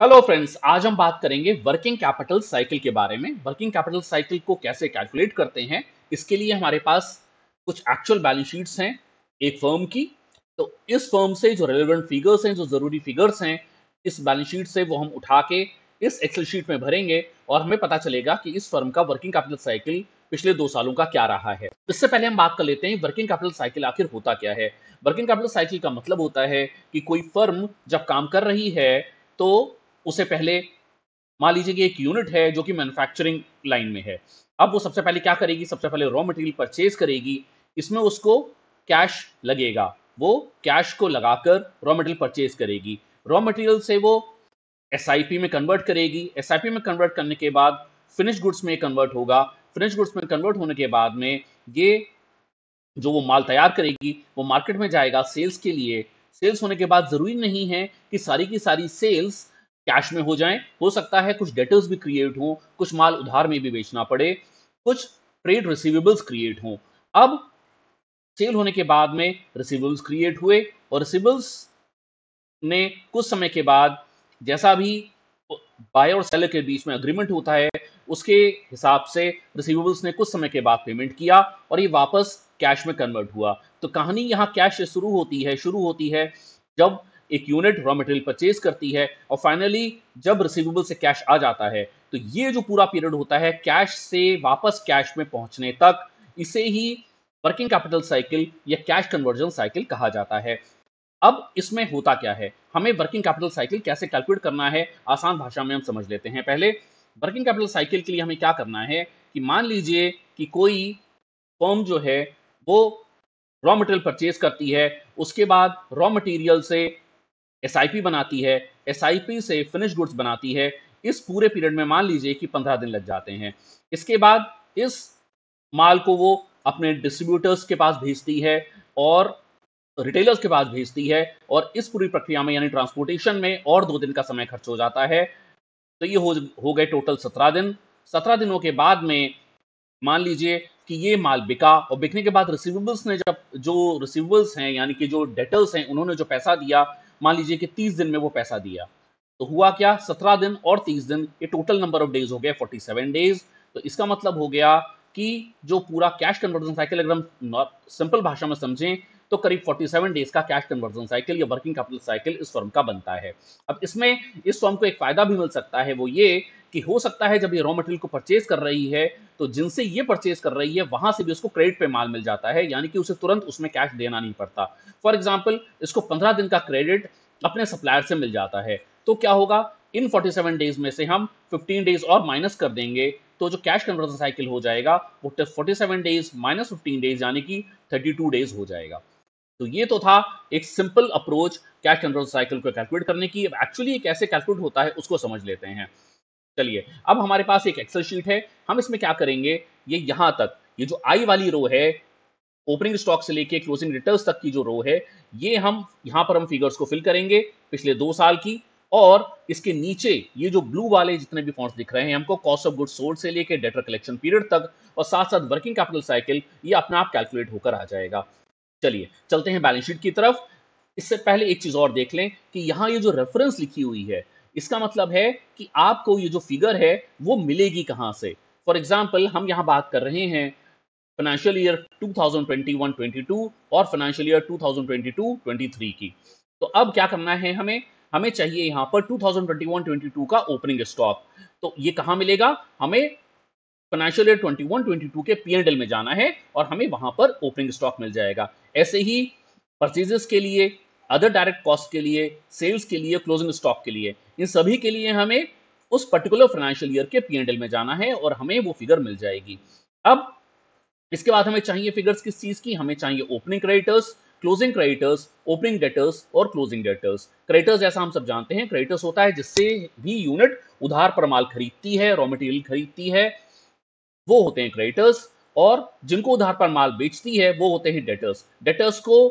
Hello friends आज हम बात करेंगे वर्किंग कैपिटल साइकिल के बारे में। वर्किंग कैपिटल साइकिल को कैसे कैलकुलेट करते हैं, इसके लिए हमारे पास कुछ एक्चुअल बैलेंस शीट्स हैं, एक फर्म की। तो इस फर्म से जो रेलेवेंट फिगर्स हैं, जो ज़रूरी फिगर्स हैं, इस बैलेंस शीट से वो हम उठा के इस एक्सेल शीट में भरेंगे और हमें पता चलेगा कि इस फर्म का वर्किंग कैपिटल साइकिल पिछले दो सालों का क्या रहा है। इससे पहले हम बात कर लेते हैं वर्किंग कैपिटल साइकिल आखिर होता क्या है। वर्किंग कैपिटल साइकिल का मतलब होता है कि कोई फर्म जब काम कर रही है तो उसे पहले मान लीजिए कि एक यूनिट है जो कि मैन्युफैक्चरिंग लाइन में है। अब वो सबसे पहले क्या करेगी? सबसे पहले रॉ मटेरियल परचेज करेगी। इसमें उसको कैश लगेगा। वो कैश को लगाकर रॉ मटेरियल परचेज करेगी। रॉ मटेरियल से वो एसआईपी में कन्वर्ट करेगी। एसआईपी में कन्वर्ट करने के बाद फिनिश गुड्स में कन्वर्ट होगा। फिनिश गुड्स में कन्वर्ट होने के बाद में ये जो वो माल तैयार करेगी, वो मार्केट में जाएगा सेल्स के लिए। सेल्स होने के बाद ज़रूरी नहीं है कि सारी की सारी सेल्स कैश में हो जाएँ। हो सकता है कुछ डेटर्स भी क्रिएट हो, कुछ माल उधार में भी बेचना पड़े, कुछ ट्रेड रिसीवेबल्स क्रिएट हो। अब सेल होने के बाद में रिसीवेबल्स क्रिएट हुए और रिसीवेबल्स ने कुछ समय के बाद जैसा भी बायर और सेलर के बीच में अग्रीमेंट होता है, उसके हिसाब से रिसीवेबल्स ने कुछ समय के बाद पेमेंट किया और ये वापस कैश में कन्वर्ट हुआ। तो कहानी यहाँ कैश से शुरू होती है, शुरू होती है जब एक यूनिट रॉ मटेरियल परचेज करती है और फाइनली जब रिसीवेबल से कैश आ जाता है तो ये जो पूरा पीरियड होता है कैश से वापस कैश में पहुँचने तक, इसे ही वर्किंग कैपिटल साइकिल या कैश कन्वर्जन साइकिल कहा जाता है। अब इसमें होता क्या है? हमें वर्किंग कैपिटल साइकिल कैसे कैलकुलेट करना है? आसान भाषा में हम समझ लेते हैं। पहले वर्किंग कैपिटल साइकिल के लिए हमें क्या करना है कि मान लीजिए कि कोई फर्म जो है, वो रॉ मटेरियल परचेज करती है, उसके बाद रॉ मटेरियल से एसआईपी बनाती है एसआईपी से फिनिश गुड्स बनाती है, इस पूरे पीरियड में मान लीजिए कि पंद्रह दिन लग जाते हैं। इसके बाद इस माल को वो अपने डिस्ट्रीब्यूटर्स के पास भेजती है और रिटेलर्स के पास भेजती है और इस पूरी प्रक्रिया में यानी ट्रांसपोर्टेशन में और दो दिन का समय खर्च हो जाता है। तो ये हो हो गए टोटल सत्रह दिन। सत्रह दिनों के बाद में मान लीजिए कि ये माल बिका और बिकने के बाद रिसीवेबल्स ने जब, जो रिसीवेबल्स हैं यानी कि जो डेटर्स हैं, उन्होंने जो पैसा दिया मान लीजिए कि तीस दिन में वो पैसा दिया। तो हुआ क्या? सत्रह दिन और तीस दिन, ये टोटल नंबर ऑफ़ डेज़ हो गया फोर्टी सेवन डेज़ तो इसका मतलब हो गया कि जो पूरा कैश कन्वर्जन साइकिल अगर हम सिंपल भाषा में समझें तो करीब 47 डेज़ का कैश कन्वर्जन साइकिल या वर्किंग कैपिटल साइकिल इस फर्म का बनता है। अब इसमें इस फर्म को एक फ़ायदा भी मिल सकता है वो ये कि हो सकता है जब ये रॉ मटेरियल को परचेज कर रही है तो जिनसे ये परचेज कर रही है, वहाँ से भी उसको क्रेडिट पे माल मिल जाता है, यानी कि उसे तुरंत उसमें कैश देना नहीं पड़ता। फॉर एग्ज़ाम्पल इसको पंद्रह दिन का क्रेडिट अपने सप्लायर से मिल जाता है। तो क्या होगा? इन 47 डेज़ में से हम 15 डेज़ और माइनस कर देंगे। तो जो कैश कन्वर्जन साइकिल हो जाएगा, वो 47 डेज़ माइनस फिफ्टीन डेज़ यानी कि 32 डेज़ हो जाएगा। तो ये तो था एक simple approach cash conversion cycle को कैलकुलेट करने की। एक्चुअली कैसे कैलकुलेट होता है, उसको समझ लेते हैं। चलिए, अब हमारे पास एक एक्सेल शीट है। हम इसमें क्या करेंगे? ये यहाँ तक, ये जो आई वाली रो है ओपनिंग स्टॉक से लेके क्लोजिंग रिटर्न्स तक की जो रो है, ये हम यहाँ पर हम फिगर्स को फिल करेंगे पिछले दो साल की। और इसके नीचे ये जो ब्लू वाले जितने भी फॉन्ट्स दिख रहे हैं, हमको कॉस्ट ऑफ़ गुड सोल्ड से लेके डेटर कलेक्शन पीरियड तक और साथ साथ वर्किंग कैपिटल साइकिल ये अपने आप कैलकुलेट होकर आ जाएगा। चलिए, चलते हैं बैलेंस शीट की तरफ़। इससे पहले एक चीज़ और देख लें कि यहाँ ये जो रेफरेंस लिखी हुई है, इसका मतलब है कि आपको ये जो फिगर है, वो मिलेगी कहाँ से? फॉर एग्ज़ाम्पल हम यहाँ बात कर रहे हैं फाइनेंशियल ईयर 2021-22 और फाइनेंशियल ईयर 2022-23 की। तो अब क्या करना है हमें? हमें चाहिए यहाँ पर 2021-22 का ओपनिंग स्टॉक तो ये कहाँ मिलेगा? हमें फाइनेंशियल ईयर 21-22 के पी में जाना है और हमें वहाँ पर ओपनिंग स्टॉक मिल जाएगा। ऐसे ही परचेजेस के लिए अदर डायरेक्ट कॉस्ट के लिए सेल्स के लिए क्लोजिंग स्टॉक के लिए, इन सभी के लिए हमें उस पर्टिकुलर फाइनेंशियल ईयर के पी में जाना है और हमें वो फिगर मिल जाएगी। अब इसके बाद हमें चाहिए फिगर्स किस चीज़ की? हमें चाहिए opening creditors closing creditors opening debtors और क्लोजिंग डेटर्स क्रेडिटर्स जैसा हम सब जानते हैं क्रेडिटर्स होता है जिससे भी यूनिट उधार पर माल खरीदती है रॉ मटेरियल खरीदती है, वो होते हैं क्रेडिटर्स और जिनको उधार पर माल बेचती है, वो होते हैं डेटर्स डेटर्स को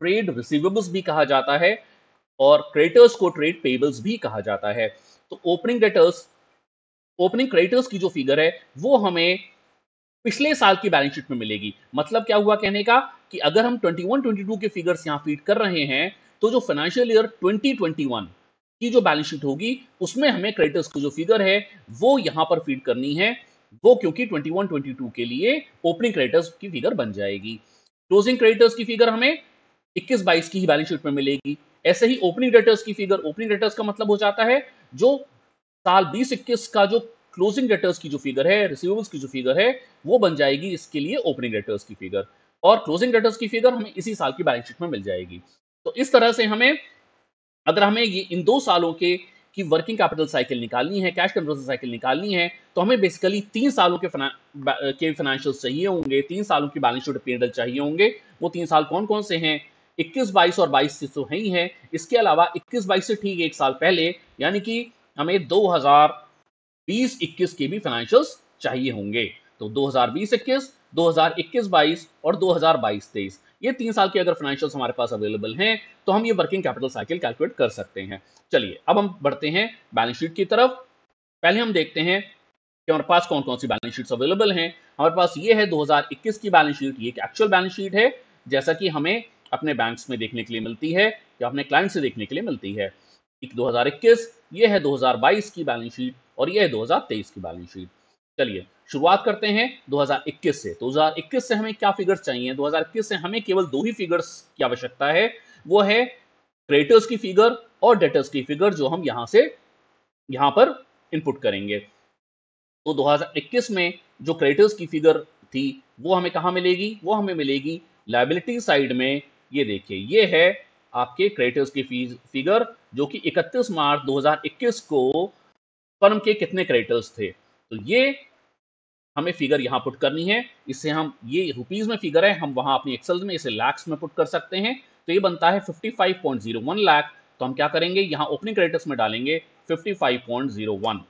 ट्रेड रिसीवेबल्स भी कहा जाता है और क्रेडिटर्स को ट्रेड पेबल्स भी कहा जाता है. तो ओपनिंग डेटर्स ओपनिंग क्रेडिटर्स की जो फिगर है, वो हमें पिछले साल की बैलेंस शीट में मिलेगी। मतलब क्या हुआ कहने का? कि अगर हम 21 22 के फिगर्स यहाँ फ़ीड कर रहे हैं तो जो फाइनेंशियल ईयर 2021 की जो बैलेंस शीट होगी, उसमें हमें क्रेडिटर्स की जो फिगर है, वो यहाँ पर फ़ीड करनी है। वो क्योंकि 21 22 के लिए ओपनिंग क्रेडिटर्स की फिगर बन जाएगी। क्लोजिंग क्रेडिटर्स की फिगर हमें 21 22 की ही बैलेंस शीट में मिलेगी। ऐसे ही ओपनिंग डेटर्स की फिगर ओपनिंग डेटर्स का मतलब हो जाता है जो साल 20 21 का जो क्लोजिंग डेटर्स की जो फिगर है रिसीवेबल्स की जो फिगर है वो बन जाएगी इसके लिए ओपनिंग डेटर्स की फिगर और क्लोजिंग डेटर्स की फिगर हमें इसी साल की बैलेंस शीट में मिल जाएगी. तो इस तरह से हमें अगर हमें ये इन दो सालों के की वर्किंग कैपिटल साइकिल निकालनी है कैश कन्वर्जन साइकिल निकालनी है तो हमें बेसिकली तीन सालों के फना, के फाइनेंशियल चाहिए होंगे तीन सालों की बैलेंस शीट पीरियड चाहिए होंगे वो तीन साल कौन कौन से हैं? 21 22 और 22 से तो है ही है. इसके अलावा 21 22 से ठीक एक साल पहले यानी कि हमें 2020 21 के भी फाइनेंशियल्स चाहिए होंगे। तो 2020 21 2021 22 और 2022 23 ये तीन साल के अगर फाइनेंशियल्स हमारे पास अवेलेबल हैं तो हम ये वर्किंग कैपिटल साइकिल कैलकुलेट कर सकते हैं। चलिए, अब हम बढ़ते हैं बैलेंस शीट की तरफ़। पहले हम देखते हैं कि हमारे पास कौन कौन सी बैलेंस शीट्स अवेलेबल हैं। हमारे पास ये है 2021 की बैलेंस शीट ये एक एक्चुअल बैलेंस शीट है। जैसा कि हमें अपने बैंक्स में देखने के लिए मिलती है, या अपने क्लाइंट से देखने के लिए मिलती है। एक 2021 ये है 2022 की बैलेंस शीट और ये है 2023 की बैलेंस शीट। चलिए, शुरुआत करते हैं 2021 से। 2021 से हमें क्या फिगर्स चाहिए? 2021 से हमें केवल दो ही फिगर्स की आवश्यकता है। वो है क्रेडिटर्स की फिगर और डेटर्स की फिगर जो हम यहाँ से, यहाँ पर इनपुट करेंगे। तो 2021 में जो क्रेडिटर्स की फिगर थी, वो हमें कहा मिलेगी? वो हमें मिलेगी लाइबिलिटी साइड में। ये देखिए, ये है आपके क्रेडिटर्स की फ़ीस फिगर जो कि 31 मार्च 2021 को फर्म के कितने क्रेडिटर्स थे। तो ये हमें फिगर यहाँ पुट करनी है। इससे हम, ये रुपीज़ में फिगर है, हम वहाँ अपनी एक्सेल में इसे लैक्स में पुट कर सकते हैं। तो ये बनता है 55.01 लाख तो हम क्या करेंगे? यहाँ ओपनिंग क्रेडिटर्स में डालेंगे 55.01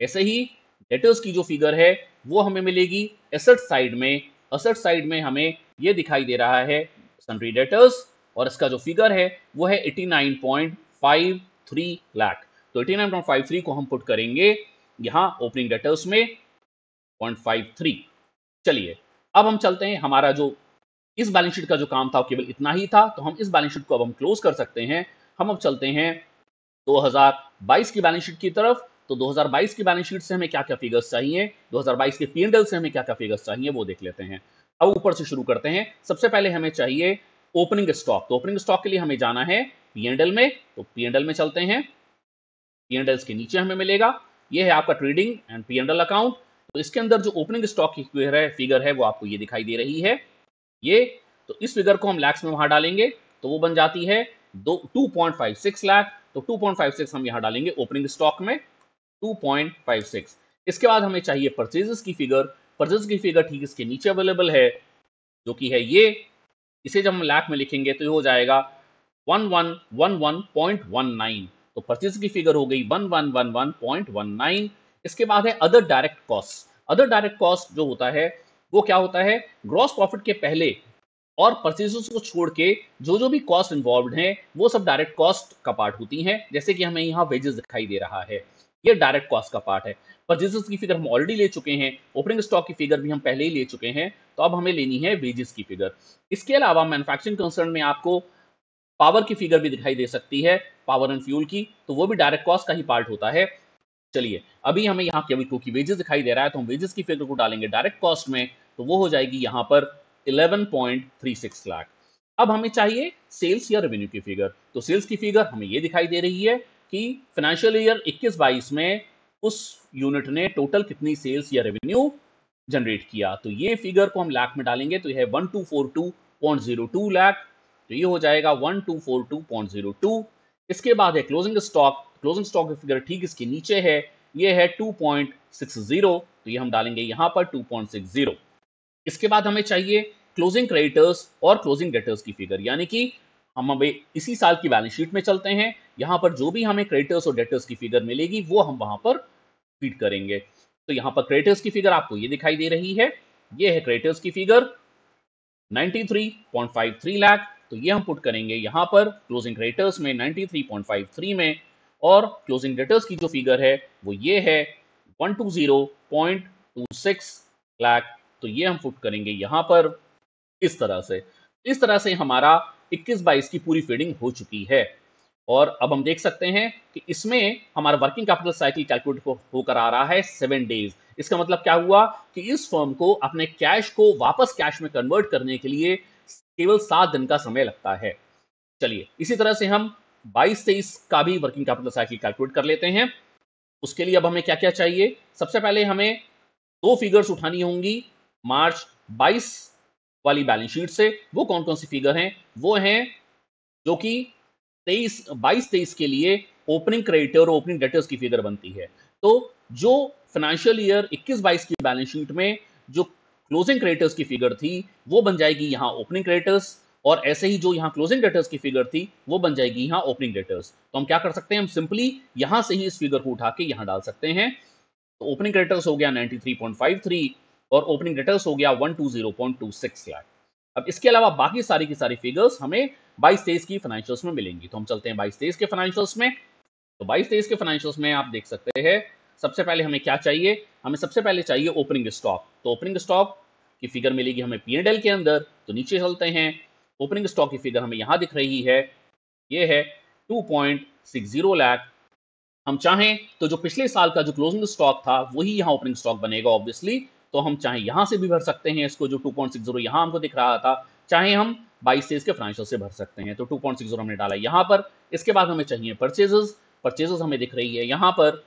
ऐसे ही डेटर्स की जो फिगर है, वो हमें मिलेगी एसेट साइड में। एसेट साइड में हमें ये दिखाई दे रहा है सन्ड्री डेटर्स और इसका जो फिगर है, वो है 89.53 लाख तो 89.53 को हम पुट करेंगे यहाँ ओपनिंग डेटर्स में 0.53 चलिए, अब हम चलते हैं हमारा जो इस बैलेंस शीट का जो काम था केवल इतना ही था। तो हम इस बैलेंस शीट को अब हम क्लोज कर सकते हैं। हम अब चलते हैं 2022 की बैलेंस शीट की तरफ़। तो 2022 की बैलेंस शीट से हमें क्या क्या फिगर्स चाहिए 2022 के पी से हमें क्या क्या फिगर्स चाहिए, वो देख लेते हैं। अब ऊपर से शुरू करते हैं। सबसे पहले हमें चाहिए ओपनिंग स्टॉक। तो ओपनिंग स्टॉक के लिए हमें जाना है पी में। तो पी में चलते हैं। पी के नीचे हमें मिलेगा। ये है आपका ट्रेडिंग एंड पी अकाउंट। तो इसके अंदर जो ओपनिंग स्टॉक की फिगर है फिगर है, वो आपको ये दिखाई दे रही है। ये तो इस फिगर को हम लैक्स में वहाँ डालेंगे। तो वो बन जाती है दो two point five six lakh तो टू पॉइंट फाइव सिक्स हम यहाँ डालेंगे ओपनिंग स्टॉक में। टू पॉइंट फाइव सिक्स इसके बाद हमें चाहिए परचेजेस की फिगर परचेज की फिगर ठीक इसके नीचे अवेलेबल है, जो कि है ये। इसे जब हम लाख में लिखेंगे तो ये हो जाएगा one one one one point one nine तो परचेज की फिगर हो गई one one one one point one nine इसके बाद है other direct cost other direct cost जो होता है, वो क्या होता है? ग्रॉस प्रॉफिट के पहले और परचेजेस को छोड़ के जो जो भी कॉस्ट इन्वॉल्व हैं, वो सब डायरेक्ट कॉस्ट का पार्ट होती हैं। जैसे कि हमें यहाँ वेजेस दिखाई दे रहा है। ये डायरेक्ट कॉस्ट का पार्ट है। परचेजेस की फिगर हम ऑलरेडी ले चुके हैं। ओपनिंग स्टॉक की फिगर भी हम पहले ही ले चुके हैं। तो अब हमें लेनी है वेजेस की फिगर इसके अलावा मैन्युफैक्चरिंग कंसर्न में आपको पावर की फिगर भी दिखाई दे सकती है पावर एंड फ्यूल की तो वो भी डायरेक्ट कॉस्ट का ही पार्ट होता है. चलिए, अभी हमें यहाँ केवल क्योंकि वेजेस दिखाई दे रहा है तो हम वेजेस की फिगर को डालेंगे डायरेक्ट कॉस्ट में तो वो हो जाएगी यहाँ पर 11.36 लाख अब हमें चाहिए सेल्स या रेवेन्यू की फिगर तो सेल्स की फिगर हमें ये दिखाई दे रही है कि फाइनेंशियल ईयर 21-22 में उस यूनिट ने टोटल कितनी सेल्स या रेवेन्यू जनरेट किया। तो ये फिगर को हम लाख में डालेंगे तो यह है 1242.02 लाख तो ये हो जाएगा 1242.02 इसके बाद है क्लोजिंग स्टॉक क्लोजिंग स्टॉक की फिगर ठीक इसके नीचे है, ये है 2.60 तो ये हम डालेंगे यहाँ पर 2.60 इसके बाद हमें चाहिए क्लोजिंग क्रेडिटर्स और क्लोजिंग डेटर्स की फिगर यानी कि हम अभी इसी साल की बैलेंस शीट में चलते हैं, यहाँ पर जो भी हमें क्रेडिटर्स और डेटर्स की फिगर मिलेगी, वो हम वहाँ पर फ़ीड करेंगे। तो यहाँ पर क्रेटर्स की फिगर आपको ये दिखाई दे रही है। ये है क्रेडिटर्स की फिगर 93.53 लाख तो ये हम पुट करेंगे यहाँ पर क्लोजिंग क्रेटर्स में 93.53 में, और क्लोजिंग डेटर्स की जो फिगर है, वो ये है 120.26 लाख तो ये हम पुट करेंगे यहाँ पर, इस तरह से। इस तरह से हमारा 21 बाईस की पूरी फीडिंग हो चुकी है। और अब हम देख सकते हैं कि इसमें हमारा वर्किंग कैपिटल साइकिल कैलकुलेट होकर आ रहा है सेवन डेज़ इसका मतलब क्या हुआ कि इस फर्म को अपने कैश को वापस कैश में कन्वर्ट करने के लिए केवल सात दिन का समय लगता है। चलिए, इसी तरह से हम बाईस तेईस का भी वर्किंग कैपिटल साइकिल कैलकुलेट कर लेते हैं। उसके लिए अब हमें क्या क्या चाहिए? सबसे पहले हमें दो फिगर्स उठानी होंगी मार्च 22 वाली बैलेंस शीट से। वो कौन कौन सी फिगर हैं? वो हैं जो कि तेईस, बाईस तेईस के लिए ओपनिंग क्रेडिटर और ओपनिंग डेटर्स की फिगर बनती है। तो जो फाइनेंशियल ईयर 21-22 की बैलेंस शीट में जो क्लोजिंग क्रेडिटर्स की फिगर थी, वो बन जाएगी यहाँ ओपनिंग क्रेडिटर्स और ऐसे ही जो यहाँ क्लोजिंग डेटर्स की फिगर थी, वो बन जाएगी यहाँ ओपनिंग डेटर्स तो हम क्या कर सकते हैं? हम सिंपली यहाँ से ही इस फिगर को उठा के यहाँ डाल सकते हैं। तो ओपनिंग डेटर्स हो गया 93.53 और ओपनिंग डेटर्स हो गया 120.26 लाख अब इसके अलावा बाकी सारी की सारी फिगर्स हमें बाईस तेईस की फाइनेंशियल्स में मिलेंगी। तो हम चलते हैं बाईस तेईस के फाइनेंशियल्स में। तो बाईस तेईस के फाइनेंशियल्स में आप देख सकते हैं, सबसे पहले हमें क्या चाहिए? हमें सबसे पहले चाहिए ओपनिंग स्टॉक तो ओपनिंग स्टॉक की फिगर मिलेगी हमें पी के अंदर। तो नीचे चलते हैं। ओपनिंग स्टॉक की फिगर हमें यहाँ दिख रही है। ये है 2.60 लाख हम चाहें तो जो पिछले साल का जो क्लोजिंग स्टॉक था, वही यहाँ ओपनिंग स्टॉक बनेगा ऑब्वियसली तो हम चाहे यहाँ से भी भर सकते हैं इसको, जो 2.60 यहाँ हमको दिख रहा था। चाहे हम बाईस से इसके फाइनेंशियल से भर सकते हैं। तो 2.60 हमने डाला यहाँ पर। इसके बाद हमें चाहिए परचेजेस परचेजेस हमें दिख रही है यहाँ पर।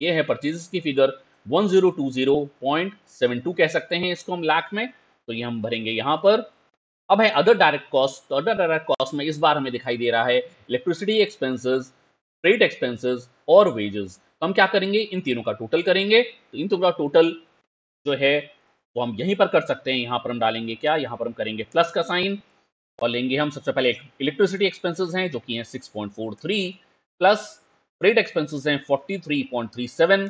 ये है परचेजेस की फिगर 1020.72 कह सकते हैं इसको हम लाख में। तो ये हम भरेंगे यहाँ पर। अब है अदर डायरेक्ट कॉस्ट तो अदर डायरेक्ट कॉस्ट में इस बार हमें दिखाई दे रहा है इलेक्ट्रिसिटी एक्सपेंसेस ट्रेड एक्सपेंसेस और वेजेस तो हम क्या करेंगे? इन तीनों का टोटल करेंगे। तो इन तीनों का टोटल जो है, वो हम यहीं पर कर सकते हैं। यहाँ पर हम डालेंगे क्या? यहाँ पर हम करेंगे प्लस का साइन और लेंगे हम सबसे पहले इलेक्ट्रिसिटी एक्सपेंसेस हैं, जो कि हैं 6.43 प्लस ट्रेड एक्सपेंसेस हैं 43.37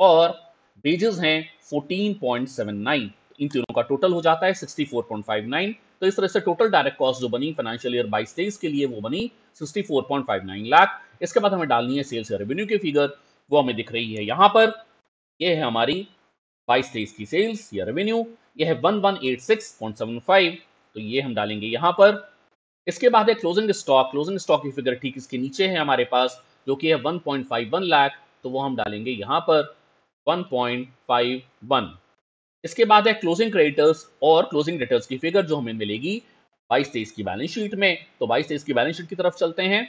और वेजेस हैं 14.79 इन तीनों का टोटल हो जाता है 64.59 तो इस तरह से टोटल डायरेक्ट कॉस्ट जो बनी फाइनेंशियल ईयर बाईस तेईस के लिए वो बनी 64.59 लाख. इसके बाद हमें डालनी है सेल्स रेवेन्यू की फिगर वो हमें दिख रही है यहाँ पर. यह है हमारी बाईस तेईस की सेल्स या रेवेन्यू यह है 1186.75 तो ये हम डालेंगे यहाँ पर। इसके बाद है क्लोजिंग स्टॉक क्लोजिंग स्टॉक की फिगर ठीक इसके नीचे है हमारे पास, जो कि है 1.51 लाख तो वो हम डालेंगे यहाँ पर 1.51 इसके बाद है क्लोजिंग क्रेडिटर्स और क्लोजिंग डेटर्स की फिगर जो हमें मिलेगी बाईस तेईस की बैलेंस शीट में। तो बाईस तेईस की बैलेंस शीट की तरफ़ चलते हैं।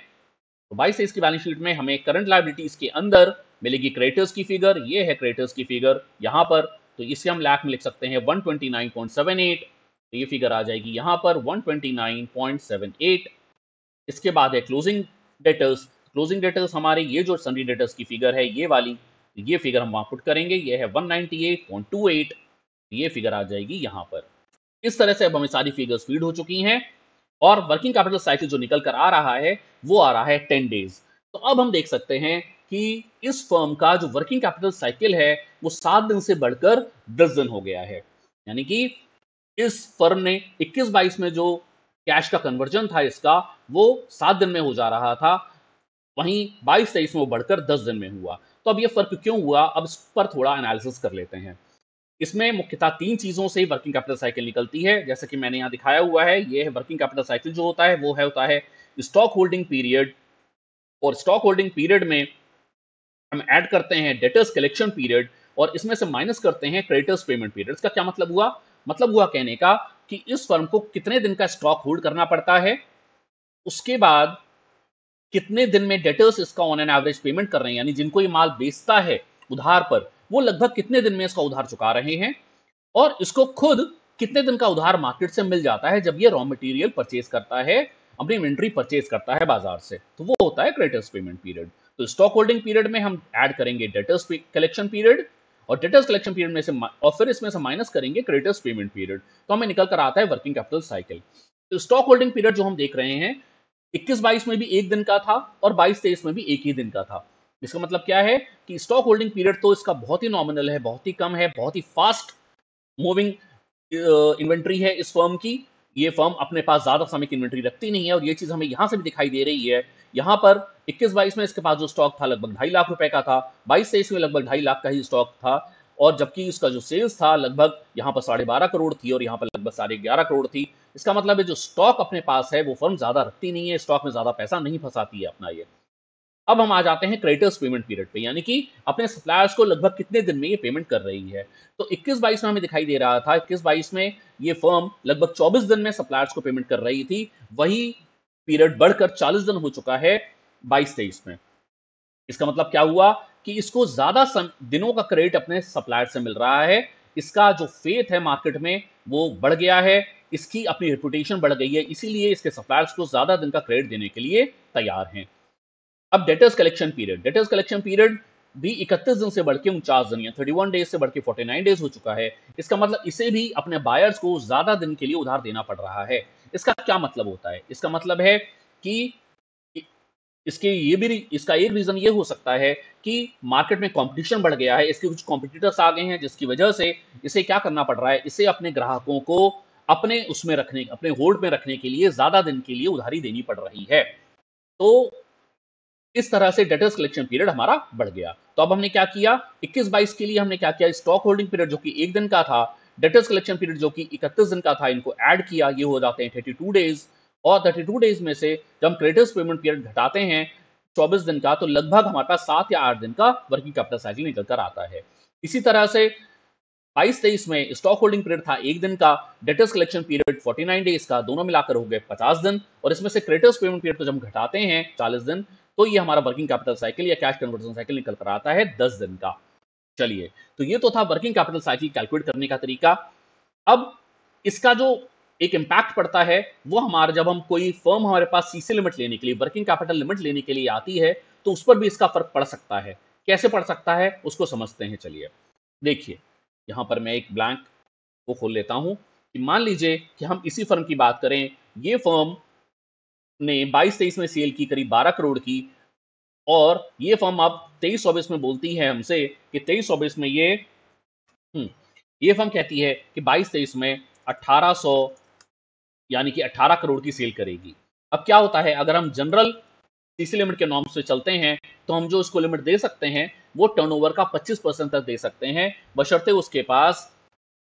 तो बाईस तेईस की बैलेंस शीट में हमें करंट लाइबिलिटीज के अंदर मिलेगी क्रेडिटर्स की फिगर ये है क्रेडिटर्स की फिगर यहाँ पर। तो इसे हम लैक में लिख सकते हैं 129.78 तो ये फिगर आ जाएगी यहाँ पर 129.78 इसके बाद है क्लोजिंग डेटर्स क्लोजिंग डेटर्स हमारे, ये जो सन्डी डेटर्स की फिगर है, ये वाली, ये फिगर हम वहाँ पुट करेंगे। ये है 198.28 ये फिगर आ जाएगी यहाँ पर। इस तरह से अब हमें सारी फिगर्स फ़ीड हो चुकी हैं और वर्किंग कैपिटल साइकिल जो निकल कर आ रहा है, वो आ रहा है टेन डेज़ तो अब हम देख सकते हैं कि इस फर्म का जो वर्किंग कैपिटल साइकिल है, वो सात दिन से बढ़कर दस दिन हो गया है। यानी कि इस फर्म ने 21-22 में जो कैश का कन्वर्जन था इसका, वो सात दिन में हो जा रहा था। वहीं 22-23 में वो बढ़कर 10 दिन में हुआ। तो अब ये फ़र्क क्यों हुआ? अब इस पर थोड़ा एनालिसिस कर लेते हैं। इसमें मुख्यतः तीन चीज़ों से वर्किंग कैपिटल साइकिल निकलती है। जैसे कि मैंने यहाँ दिखाया हुआ है, ये है वर्किंग कैपिटल साइकिल जो होता है, वो है, होता है स्टॉक होल्डिंग पीरियड और स्टॉक होल्डिंग पीरियड में हम ऐड करते हैं डेटर्स कलेक्शन पीरियड और इसमें से माइनस करते हैं क्रेडिटर्स पेमेंट पीरियड इसका क्या मतलब हुआ? मतलब हुआ कहने का कि इस फर्म को कितने दिन का स्टॉक होल्ड करना पड़ता है, उसके बाद कितने दिन में डेटर्स इसका ऑन एन एवरेज पेमेंट कर रहे हैं, यानी जिनको ये माल बेचता है उधार पर, वो लगभग कितने दिन में इसका उधार चुका रहे हैं और इसको खुद कितने दिन का उधार मार्केट से मिल जाता है जब ये रॉ मटेरियल परचेज करता है, अपनी इन्वेंट्री परचेज करता है बाज़ार से। तो वो होता है क्रेडिटर्स पेमेंट पीरियड तो स्टॉक होल्डिंग पीरियड में हम ऐड करेंगे डेटर्स कलेक्शन पीरियड और डेटर्स कलेक्शन पीरियड में से और फिर इसमें से माइनस करेंगे क्रेडिटर्स पेमेंट पीरियड तो हमें निकल कर आता है वर्किंग कैपिटल साइकिल तो स्टॉक होल्डिंग पीरियड जो हम देख रहे हैं 21-22 में भी एक दिन का था और 22-23 में भी एक ही दिन का था। इसका मतलब क्या है कि स्टॉक होल्डिंग पीरियड तो इसका बहुत ही नॉमिनल है, बहुत ही कम है, बहुत ही फास्ट मूविंग इन्वेंट्री है इस फर्म की। ये फर्म अपने पास ज़्यादा समय की इन्वेंट्री रखती नहीं है और ये चीज़ हमें यहाँ से भी दिखाई दे रही है। यहाँ पर 21-22 में इसके पास जो स्टॉक था, लगभग ढाई लाख रुपए का था। 22 तेईस में लगभग ढाई लाख का ही स्टॉक था और जबकि इसका जो सेल्स था, लगभग यहाँ पर साढ़े बारह करोड़ थी और यहाँ पर लगभग साढ़े ग्यारह करोड़ थी। इसका मतलब है जो स्टॉक अपने पास है, वो फर्म ज़्यादा रखती नहीं है स्टॉक में ज़्यादा पैसा नहीं फंसाती है अपना ये। अब हम आ जाते हैं क्रेडिटर्स पेमेंट पीरियड पे, यानी कि अपने सप्लायर्स को लगभग कितने दिन में ये पेमेंट कर रही है। तो 21 बाईस में हमें दिखाई दे रहा था 21 बाईस में ये फर्म लगभग 24 दिन में सप्लायर्स को पेमेंट कर रही थी। वही पीरियड बढ़कर 40 दिन हो चुका है 22 तेईस में। इसका मतलब क्या हुआ कि इसको ज़्यादा दिनों का क्रेडिट अपने सप्लायर से मिल रहा है। इसका जो फेथ है मार्केट में, वो बढ़ गया है, इसकी अपनी रेपुटेशन बढ़ गई है, इसीलिए इसके सप्लायर्स को ज़्यादा दिन का क्रेडिट देने के लिए तैयार हैं। अब debtors collection period debtors collection period भी इकतीस दिन से बढ़ के उनचास दिन या थर्टी वन डेज़ से बढ़ के फोर्टी नाइन डेज़ हो चुका है। इसका मतलब इसे भी अपने बायर्स को ज़्यादा दिन के लिए उधार देना पड़ रहा है। इसका क्या मतलब होता है? इसका मतलब है कि इसके ये भी, इसका एक रीजन ये हो सकता है कि मार्केट में कंपटीशन बढ़ गया है। इसके कुछ कॉम्पिटिटर्स आ गए हैं जिसकी वजह से इसे क्या करना पड़ रहा है? इसे अपने ग्राहकों को अपने उसमें रखने, अपने होल्ड में रखने के लिए ज़्यादा दिन के लिए उधारी देनी पड़ रही है। तो इस तरह से डेटर्स कलेक्शन पीरियड हमारा बढ़ गया। तो अब हमने क्या किया? 21-22 के लिए हमने क्या किया? स्टॉक होल्डिंग पीरियड जो कि एक दिन का था डेटर्स कलेक्शन पीरियड जो कि इकतीस दिन का था, इनको ऐड किया। ये हो जाते हैं थर्टी टू डेज़ और थर्टी टू डेज़ में से जब हम क्रेडिटर्स पेमेंट पीरियड घटाते हैं चौबीस दिन का तो लगभग हमारे पास सात या आठ दिन का वर्किंग कैपिटल साइकिल निकल कर आता है। इसी तरह से बाईस तेईस में स्टॉक होल्डिंग पीरियड था एक दिन का डेटर्स कलेक्शन पीरियड 49 डेज़ का, दोनों मिलाकर हो गए 50 दिन, और इसमें से क्रेडिटर्स पेमेंट पीरियड तो जब घटाते हैं 40 दिन तो ये हमारा वर्किंग कैपिटल साइकिल या कैश कन्वर्जन साइकिल निकल कर आता है दस दिन का। चलिए तो ये तो था वर्किंग कैपिटल साइकिल कैलकुलेट करने का तरीका। अब इसका जो एक इम्पैक्ट पड़ता है, वो हमारा जब हम कोई फर्म हमारे पास सीसी लिमिट लेने के लिए वर्किंग कैपिटल लिमिट लेने के लिए आती है तो उस पर भी इसका फ़र्क पड़ सकता है। कैसे पड़ सकता है, उसको समझते हैं, चलिए। देखिए यहाँ पर मैं एक ब्लैंक को खोल लेता हूँ कि मान लीजिए कि हम इसी फर्म की बात करें ये फर्म ने बाईस तेईस में सेल की करीब बारह करोड़ की और ये फर्म अब तेईस चौबीस में बोलती है हमसे कि तेईस चौबीस में ये हम्म, ये फर्म कहती है कि बाईस तेईस में अट्ठारह सौ यानी कि अट्ठारह करोड़ की सेल करेगी। अब क्या होता है? अगर हम जनरल सीसी लिमिट के नॉर्म्स से चलते हैं तो हम जो उसको लिमिट दे सकते हैं, वो टर्नओवर का 25 परसेंट तक दे सकते हैं। बशर्ते उसके पास,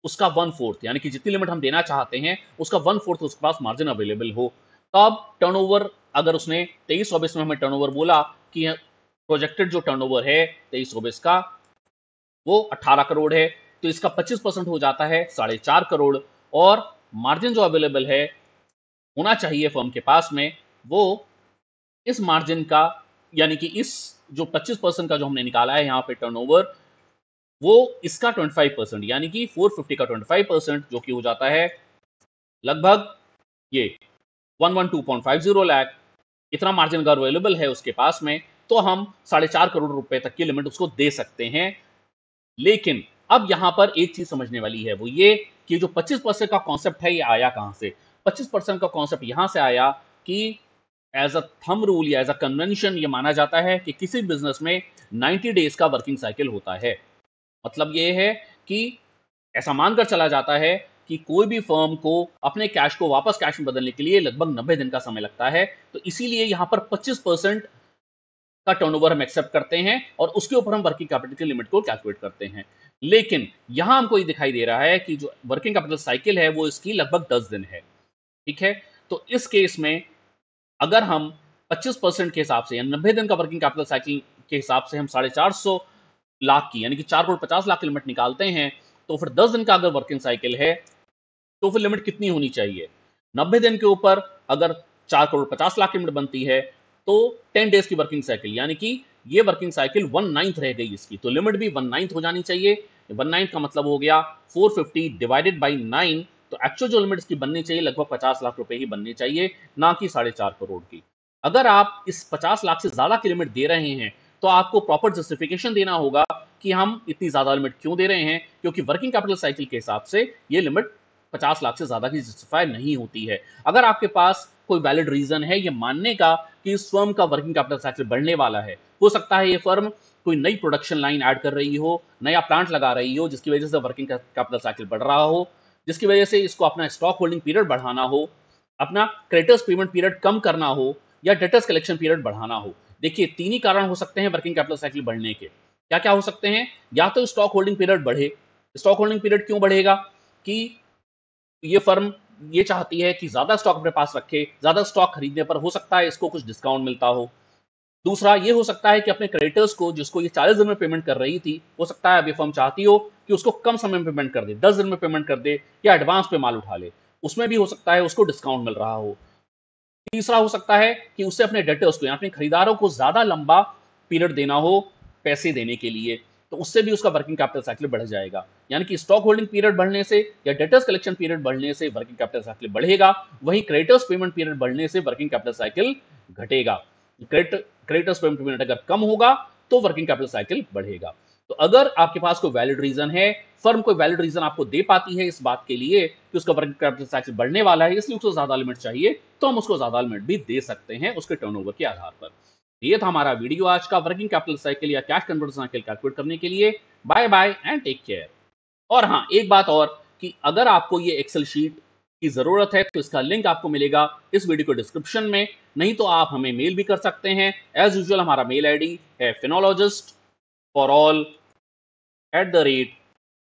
उसका वन फोर्थ यानी कि जितनी लिमिट हम देना चाहते हैं, उसका वन फोर्थ उसके पास मार्जिन अवेलेबल हो। अब टर्नओवर अगर उसने तेईस चौबीस में हमें टर्नओवर बोला कि प्रोजेक्टेड जो टर्नओवर है, तेईस चौबीस का, वो 18 करोड़ है तो इसका 25 परसेंट हो जाता है साढ़े चार करोड़। और मार्जिन जो अवेलेबल है, होना चाहिए फर्म के पास में, वो इस मार्जिन का, यानी कि इस जो 25 परसेंट का जो हमने निकाला है यहाँ पे टर्नओवर वो इसका 25 परसेंट यानी कि 450 का 25 परसेंट जो कि हो जाता है, लगभग ये 112.50 लाख इतना मार्जिन अगर अवेलेबल है उसके पास में तो हम साढ़े चार करोड़ रुपए तक की लिमिट उसको दे सकते हैं। लेकिन अब यहाँ पर एक चीज़ समझने वाली है वो ये कि जो 25 परसेंट का कॉन्सेप्ट है, ये आया कहाँ से? 25 परसेंट का कॉन्सेप्ट यहाँ से आया कि एज अ थम रूल या एज अ कन्वेंशन ये माना जाता है कि किसी बिज़नेस में 90 डेज़ का वर्किंग साइकिल होता है। मतलब ये है कि ऐसा मानकर चला जाता है कि कोई भी फर्म को अपने कैश को वापस कैश में बदलने के लिए लगभग नब्बे दिन का समय लगता है। तो इसीलिए यहाँ पर 25 परसेंट का टर्नओवर हम एक्सेप्ट करते हैं और उसके ऊपर हम वर्किंग कैपिटल की लिमिट को कैलकुलेट करते हैं। लेकिन यहाँ हमको ये दिखाई दे रहा है कि जो वर्किंग कैपिटल साइकिल है, वो इसकी लगभग दस दिन है। ठीक है? तो इस केस में अगर हम 25 परसेंट के हिसाब से नब्बे दिन का वर्किंग कैपिटल साइकिल के हिसाब से हम साढ़े चार सौ लाख की, यानी कि चार करोड़ पचास लाख लिमिट निकालते हैं तो फिर दस दिन का अगर वर्किंग साइकिल है तो फिर लिमिट कितनी होनी चाहिए? नब्बे दिन के ऊपर अगर चार करोड़ पचास लाख लिमिट बनती है तो टेन डेज़ की वर्किंग साइकिल यानी कि ये वर्किंग साइकिल वन नाइन्थ रह गई इसकी तो लिमिट भी वन नाइन्थ हो जानी चाहिए। वन नाइन्थ का मतलब हो गया four fifty divided by nine तो एक्चुअल जो लिमिट इसकी बननी चाहिए, लगभग पचास लाख रुपए ही बननी चाहिए, ना कि साढ़े चार करोड़ की। अगर आप इस पचास लाख से ज़्यादा की लिमिट दे रहे हैं तो आपको प्रॉपर जस्टिफिकेशन देना होगा कि हम इतनी ज़्यादा लिमिट क्यों दे रहे हैं, क्योंकि वर्किंग कैपिटल साइकिल के हिसाब से ये लिमिट पचास लाख से ज़्यादा की जस्टिफाई नहीं होती है। अगर आपके पास कोई वैलिड रीजन है ये मानने का कि इस फर्म का वर्किंग कैपिटल साइकिल बढ़ने वाला है, हो सकता है ये फर्म कोई नई प्रोडक्शन लाइन ऐड कर रही हो, नया प्लांट लगा रही हो, जिसकी वजह से वर्किंग कैपिटल साइकिल बढ़ रहा हो जिसकी वजह से इसको अपना स्टॉक होल्डिंग पीरियड बढ़ाना हो, अपना क्रेडिटर्स पेमेंट पीरियड कम करना हो या डेटर्स कलेक्शन पीरियड बढ़ाना हो। देखिए, तीन ही कारण हो सकते हैं वर्किंग कैपिटल साइकिल बढ़ने के। क्या क्या हो सकते हैं? या तो स्टॉक होल्डिंग पीरियड बढ़े। स्टॉक होल्डिंग पीरियड क्यों बढ़ेगा? कि ये फर्म ये चाहती है कि ज़्यादा स्टॉक अपने पास रखे, ज़्यादा स्टॉक खरीदने पर हो सकता है इसको कुछ डिस्काउंट मिलता हो। दूसरा, ये हो सकता है कि अपने क्रेडिटर्स को, जिसको ये चालीस दिन में पेमेंट कर रही थी, हो सकता है अभी फर्म चाहती हो कि उसको कम समय में पेमेंट कर दे, दस दिन में पेमेंट कर दे या एडवांस पे माल उठा ले। उसमें भी हो सकता है उसको डिस्काउंट मिल रहा हो। तीसरा, हो सकता है कि उससे अपने डेटर्स को अपने खरीदारों को ज़्यादा लंबा पीरियड देना हो पैसे देने के लिए तो उससे भी उसका वर्किंग कैपिटल साइकिल बढ़ जाएगा। यानी कि स्टॉक होल्डिंग पीरियड बढ़ने से या डेटर्स कलेक्शन पीरियड बढ़ने से वर्किंग कैपिटल साइकिल बढ़ेगा, वहीं क्रेडिटर्स पेमेंट पीरियड बढ़ने से वर्किंग कैपिटल साइकिल घटेगा। क्रेडिटर्स पेमेंट अगर कम होगा तो वर्किंग कैपिटल साइकिल बढ़ेगा। तो अगर आपके पास कोई वैलिड रीजन है फर्म कोई वैलिड रीजन आपको दे पाती है इस बात के लिए कि उसका वर्किंग कैपिटल साइकिल बढ़ने वाला है, इसलिए उसको ज़्यादा लिमिट चाहिए तो हम उसको ज़्यादा लिमिट भी दे सकते हैं उसके टर्नओवर के आधार पर। ये था हमारा वीडियो आज का वर्किंग कैपिटल साइकिल या कैश कन्वर्जन साइकिल कैलकुलेट करने के लिए। Bye bye and take care और हाँ एक बात और कि अगर आपको ये एक्सेल शीट की ज़रूरत है तो इसका लिंक आपको मिलेगा इस वीडियो के डिस्क्रिप्शन में। नहीं तो आप हमें मेल भी कर सकते हैं। एज यूजल हमारा मेल आईडी है finologist for all at the rate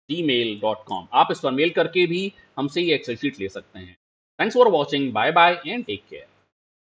gmail dot com आप इस पर मेल करके भी हमसे ये एक्सेल शीट ले सकते हैं। Thanks for watching bye bye and take care